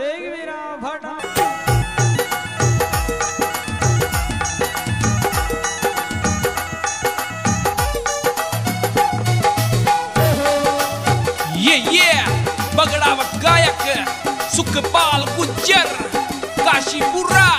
वेगवीरा भटा। ये ये बगडाव गायक सुखपाल गुज्जर काशीपुरा।